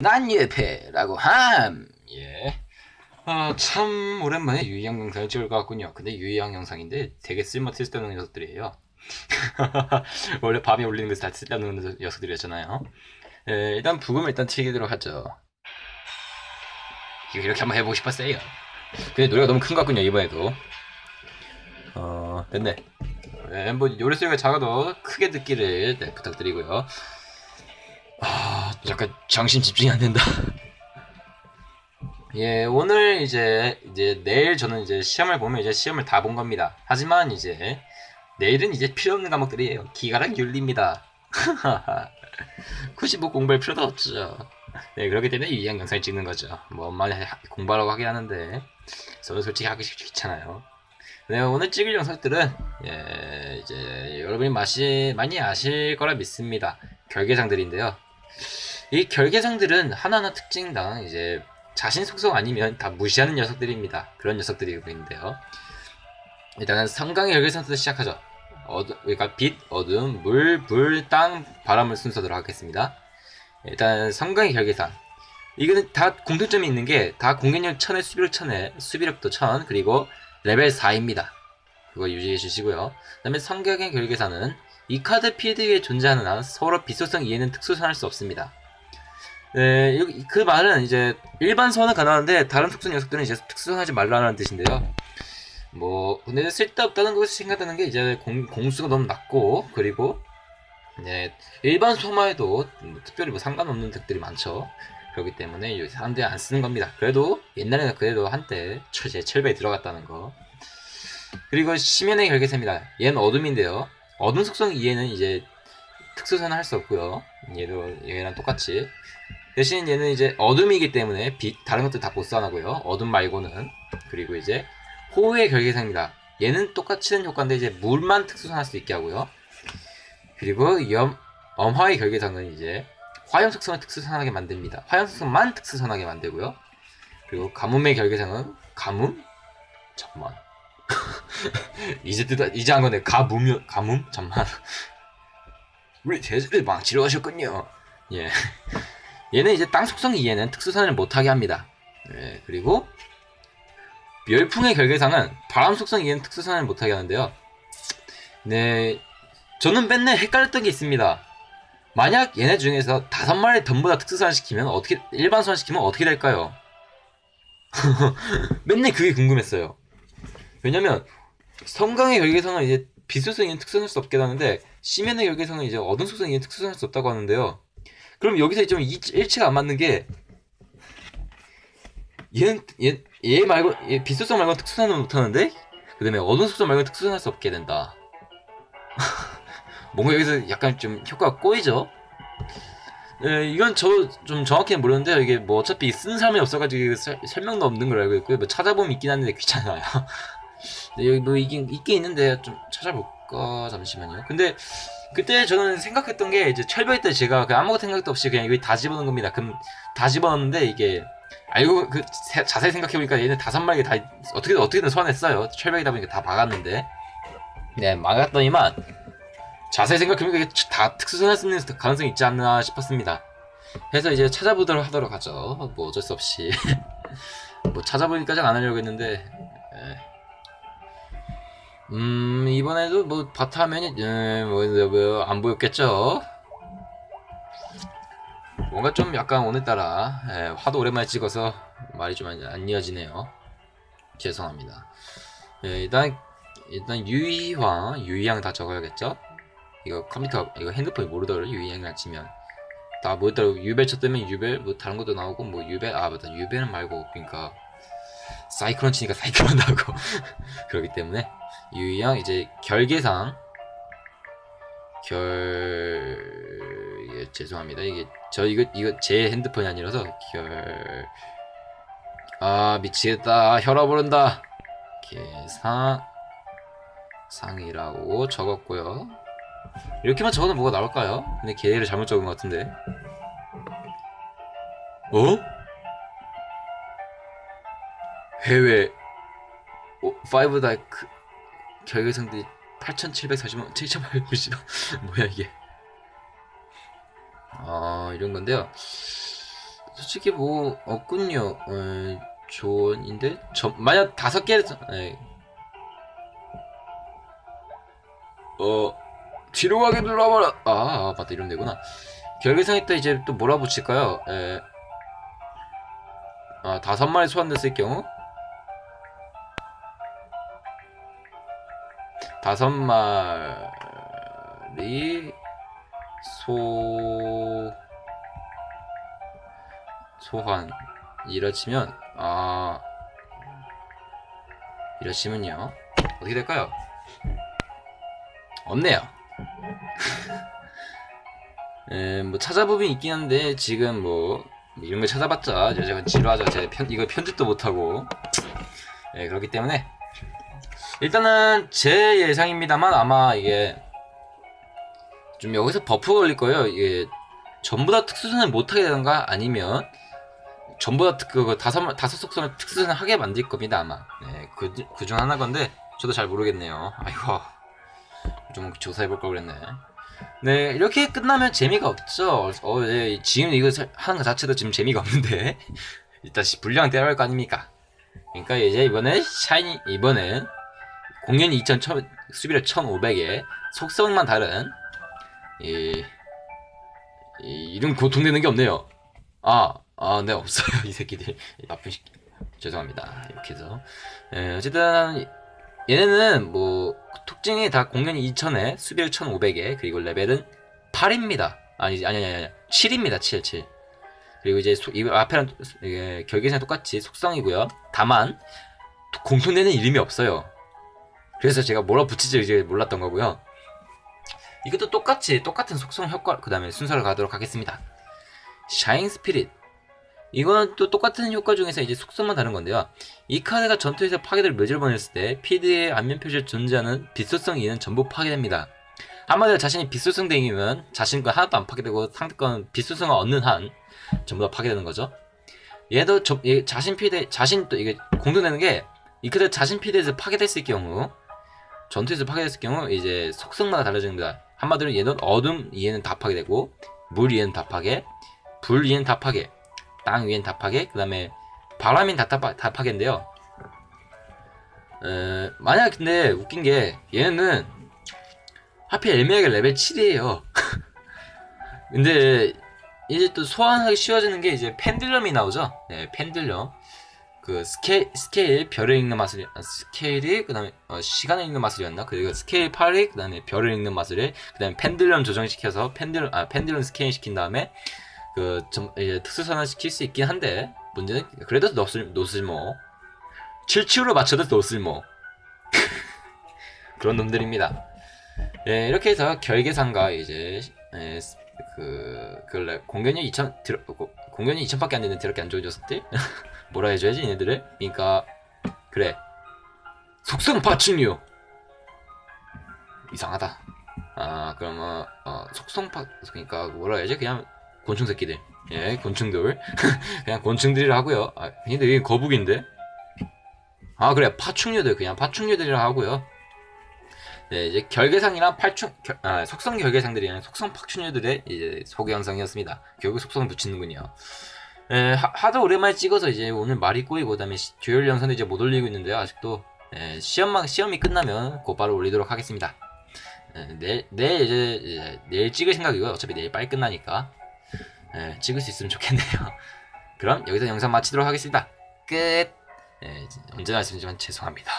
난 예패라고 함. 예. 아, 참 오랜만에 유희양 영상을 찍을 것 같군요. 근데 유희양 영상인데 되게 쓸모 쓸데없는 녀석들이에요. 원래 밤에 올리는 것이 다 쓸데없는 녀석들이었잖아요. 예, 일단 부금을 일단 튀기도록 하죠. 이거 이렇게 한번 해보고 싶었어요. 근데 노래가 너무 큰 것 같군요, 이번에도. 어, 됐네. 네, 뭐 노래 소리가 작아도 크게 듣기를 네, 부탁드리고요. 아, 약간 정신 집중이 안 된다. 예, 오늘 이제 이제 내일 저는 이제 시험을 보면 이제 시험을 다 본 겁니다. 하지만 이제 내일은 이제 필요 없는 과목들이에요. 기가랑 윤리입니다. 굳이 뭐 공부할 필요도 없죠. 네, 그렇기 때문에 유의한 영상을 찍는 거죠. 뭐 엄마는 공부하라고 하긴 하는데 저는 솔직히 하기 귀찮아요. 네, 오늘 찍을 영상들은 예, 이제 여러분이 마시, 많이 아실 거라 믿습니다. 결계상들인데요. 이 결계상들은 하나하나 특징당 이제 자신 속성 아니면 다 무시하는 녀석들입니다. 그런 녀석들이 보이는데요. 일단은 성강의 결계상부터 시작하죠. 어두, 그러니까 빛, 어둠, 물, 불, 땅, 바람을 순서대로 하겠습니다. 일단 성강의 결계상. 이거는 다 공통점이 있는 게 다 공격력 1000에 수비력 1000에 수비력도 1000 그리고 레벨 4입니다. 그거 유지해 주시고요. 그 다음에 성격의 결계사는 이 카드 필드 위에 존재하는 한 서로 비소성 이해는 특수선할 수 없습니다. 네, 그 말은 이제 일반 소환은 가능한데 다른 특수 녀석들은 이제 특수선하지 말라는 뜻인데요. 뭐 근데 쓸데없다는 것이 생각되는 게 이제 공, 공수가 너무 낮고 그리고 이제 일반 소마에도 뭐 특별히 뭐 상관없는 덱들이 많죠. 그렇기 때문에 사람들이 안 쓰는 겁니다. 그래도 옛날에는 그래도 한때 제 철배에 들어갔다는 거. 그리고 심연의 결계사입니다. 얘는 어둠인데요. 어둠 속성 이해는 이제 특수선을 할 수 없고요. 얘도 얘랑 똑같이 대신 얘는 이제 어둠이기 때문에 빛 다른 것들 다 보스하고요. 어둠 말고는 그리고 이제 호우의 결계사입니다. 얘는 똑같이 효과인데 이제 물만 특수선할 수 있게 하고요. 그리고 염 엄화의 결계상은 이제 화염 속성을 특수선하게 만듭니다. 화염 속성만 특수선하게 만들고요. 그리고 가뭄의 결계상은 가뭄? 잠만. 이제 뜨다 이제 한 거네. 가뭄이 가뭄? 잠만. 우리 대지를 망치려 하셨군요. 예. 얘는 이제 땅 속성 이해는 특수선을 못하게 합니다. 예. 그리고 열풍의 결계상은 바람 속성 이해는 특수선을 못하게 하는데요. 네. 저는 맨날 헷갈렸던 게 있습니다. 만약 얘네 중에서 다섯 마리 전부 다 특수선 시키면 어떻게 일반 소환 시키면 어떻게 될까요? 맨날 그게 궁금했어요. 왜냐면 성강의 결계상은 이제 비수성이 특수할 수 없게 하는데 심연의 결계상은 이제 어둠 속성이 특수할 수 없다고 하는데요. 그럼 여기서 좀 일치가 안 맞는 게 얘는 얘, 얘 말고 얘 비수성 말고 특수선은 못하는데 그 다음에 어둠 속성 말고 특수선할 수 없게 된다. 뭔가 여기서 약간 좀 효과가 꼬이죠? 네, 이건 저 좀 정확히는 모르는데 이게 뭐 어차피 쓰는 사람이 없어가지고 설, 설명도 없는 걸 알고 있고요. 뭐 찾아보면 있긴 한데 귀찮아요. 네, 여기 뭐 이긴 있긴 있는데 좀 찾아볼 까 잠시만요. 근데 그때 저는 생각했던 게 이제 철벽 때 제가 그 아무것도 생각도 없이 그냥 여기 다 집어넣은 겁니다. 그럼 다 집어넣었는데 이게 알고 그 자세히 생각해 보니까 얘는 다섯 마리 다 어떻게든 어떻게든 소환했어요. 철벽이다 보니까 다 막았는데 네 막았더니만 자세히 생각해보니까 이게 다 특수선할 수 있는 가능성이 있지 않나 싶었습니다. 그래서 이제 찾아보도록 하도록 하죠. 뭐 어쩔 수 없이 뭐 찾아보니까는 안 하려고 했는데 예. 음 이번에도 뭐 바타면이 예, 뭐안 뭐, 보였겠죠. 뭔가 좀 약간 오늘따라 예, 화도 오랜만에 찍어서 말이 좀 안 이어지네요. 죄송합니다. 예, 일단 일단 유이황 유이양 다 적어야겠죠. 이거 컴퓨터 이거 핸드폰이 모르더라고 유이양이라 치면 다 뭐였더라고 유벨 쳤다면 유벨 뭐 다른 것도 나오고 뭐 유벨 아 맞다 유벨은 말고 그러니까 사이클론 치니까 사이클론 나오고 그렇기 때문에 유이양 이제 결계상. 결 예, 죄송합니다. 이게 저 이거 이거 제 핸드폰이 아니라서 결 아 미치겠다. 혈압 오른다. 계상 상이라고 적었고요. 이렇게만 적어도 뭐가 나올까요? 근데 걔를 잘못 적은 것 같은데. 어? 해외 오, 5다이크 결계상들이 8,740원 7,890원 뭐야 이게 아 이런 건데요 솔직히 뭐 없군요. 어, 조언인데 저 만약 다섯 개를 써- 예. 어 뒤로 가게 눌러봐라. 아, 아 맞다 이러면 되구나. 결계상했다 이제 또 뭐라 붙일까요? 에. 아 다섯 마리 소환됐을 경우 다섯 마리 소 소환 이러치면 아 이러시면요 어떻게 될까요? 없네요. 에, 뭐 찾아보면 있긴 한데 지금 뭐 이런 걸 찾아봤자 제가 지루하죠. 제가 편, 이거 편집도 못하고 예, 그렇기 때문에 일단은 제 예상입니다만 아마 이게 좀 여기서 버프 걸릴 거예요. 이게 전부 다 특수선을 못하게 되는가 아니면 전부 다 특- 그거 다섯 마- 다섯 속선을 특수선을 하게 만들 겁니다 아마. 네, 그 그중 하나 건데 저도 잘 모르겠네요. 아이고 좀 조사해 볼 걸 그랬네. 네 이렇게 끝나면 재미가 없죠. 어, 예, 지금 이거 사- 하는 것 자체도 지금 재미가 없는데 일단 시- 분량 떼야 할거 아닙니까? 그러니까 이제 이번에 샤이니 이번엔 공연 2,000 천- 수비력 1,500에 속성만 다른 이, 이 이름 고통되는 게 없네요. 아, 아, 네 없어요 이 새끼들 이 나쁜 새끼. 죄송합니다 이렇게 해서 예, 어쨌든 얘네는 뭐 특징이 다 공연이 2,000에 수비력 1,500에 그리고 레벨은 8입니다. 아니 아니 아니 아니 7입니다. 7 7. 그리고 이제 소, 이 앞에랑 이게 결계상 똑같이 속성이고요. 다만 공통되는 이름이 없어요. 그래서 제가 뭐라 붙이지 이제 몰랐던 거고요. 이것도 똑같이 똑같은 속성 효과 그 다음에 순서를 가도록 하겠습니다. 샤인 스피릿 이거는 또 똑같은 효과 중에서 이제 속성만 다른 건데요. 이 카드가 전투에서 파괴될 묘지를 보냈을 때 피드의 안면 표시에 존재하는 빛소성 이는 전부 파괴됩니다. 한마디로 자신이 빛소성 댕이면 자신 건 하나도 안 파괴되고 상대건 빛소성을 얻는 한 전부 다 파괴되는 거죠. 얘도 저, 얘 자신 피드 자신 또 이게 공동되는 게 이 카드 자신 피드에서 파괴됐을 경우 전투에서 파괴됐을 경우 이제 속성마다 달라집니다. 한마디로 얘는 어둠 이에는 다 파괴되고 물 이에는 다 파괴, 불 이에는 다 파괴, 땅 위엔 다 파괴, 그 다음에 바람인 다, 다, 파- 다 파괴인데요. 에, 만약 근데 웃긴 게 얘는 하필 애매하게 레벨 7이에요. 근데 이제 또 소환하기 쉬워지는 게 이제 펜들럼이 나오죠. 네, 펜들럼. 그 스케일, 스케일 별을 읽는 마술이 아, 스케일이 그다음에 어, 시간을 읽는 마술이었나? 그리고 스케일 8이 그다음에 별을 읽는 마술이 그다음에 펜들럼 조정시켜서 펜들 아 펜들럼 스케일 시킨 다음에 그좀 이제 특수선을 시킬 수 있긴 한데 문제는 그래도 노슬 노슬모 7치우로 맞춰도 노슬모 그런 놈들입니다. 예, 이렇게 해서 결계상과 이제 예, 그, 그 레- 공연이 2000 들, 고- 공연이 2000밖에 안 되는 드럽게 안 좋은 녀석들 뭐라 해줘야지 얘네들을? 그러니까 그래. 속성 파충류. 이상하다. 아 그러면 어, 속성 파 그러니까 뭐라 해야지? 그냥 곤충 새끼들. 예 곤충들 그냥 곤충들이라 하고요. 아 근데 이게 거북인데. 아 그래. 파충류들. 그냥 파충류들이라 하고요. 네 이제 결계상이랑 팔충 결- 아, 속성 결계상들이랑 속성 파충류들의 이제 소개 영상이었습니다. 결국 속성을 붙이는군요 예, 하, 하도 오랜만에 찍어서 이제 오늘 말이 꼬이고 그다음에 시- 듀얼 영상도 이제 못 올리고 있는데요 아직도 예, 시험만 시험이 끝나면 곧바로 올리도록 하겠습니다. 예, 내일 내일 이제, 내일 찍을 생각이고요. 어차피 내일 빨리 끝나니까 예, 찍을 수 있으면 좋겠네요. 그럼 여기서 영상 마치도록 하겠습니다. 끝. 예, 언제나 말씀드리지만 죄송합니다.